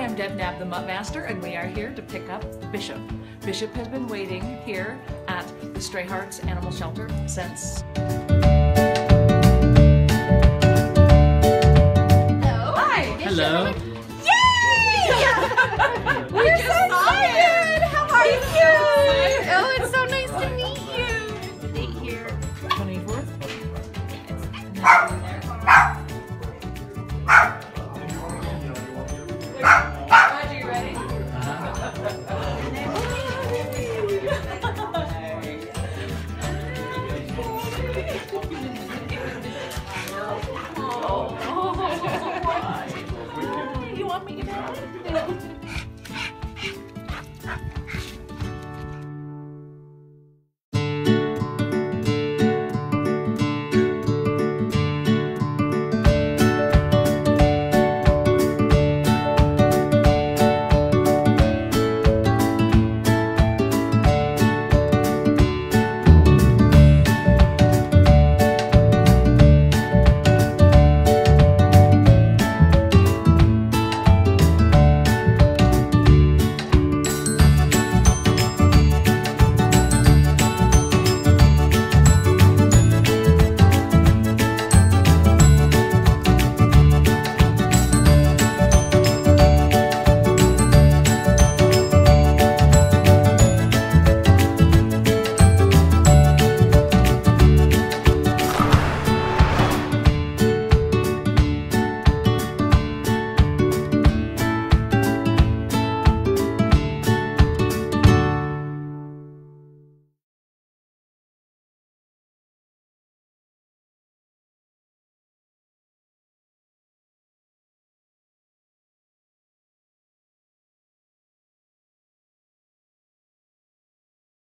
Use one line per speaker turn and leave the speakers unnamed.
I'm Deb Nabb, the Mutt Master, and we are here to pick up Bishop. Bishop has been waiting here at the Stray Hearts Animal Shelter since. Hello. Hi. Hello. make it.